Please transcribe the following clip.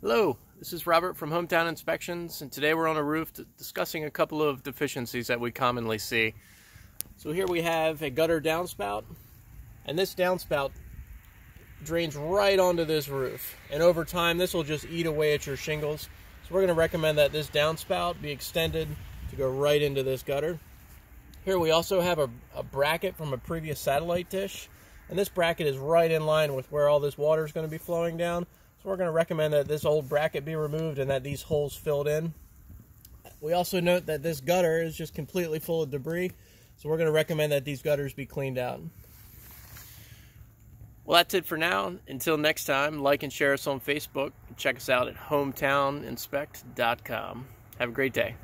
Hello, this is Robert from Hometown Inspections, and today we're on a roof discussing a couple of deficiencies that we commonly see. So here we have a gutter downspout, and this downspout drains right onto this roof. And over time, this will just eat away at your shingles. So we're going to recommend that this downspout be extended to go right into this gutter. Here we also have a, a bracket from a previous satellite dish, and this bracket is right in line with where all this water is going to be flowing down. So we're going to recommend that this old bracket be removed and that these holes filled in. We also note that this gutter is just completely full of debris. So we're going to recommend that these gutters be cleaned out. Well, that's it for now. Until next time, like and share us on Facebook. Check us out at hometowninspect.com. Have a great day.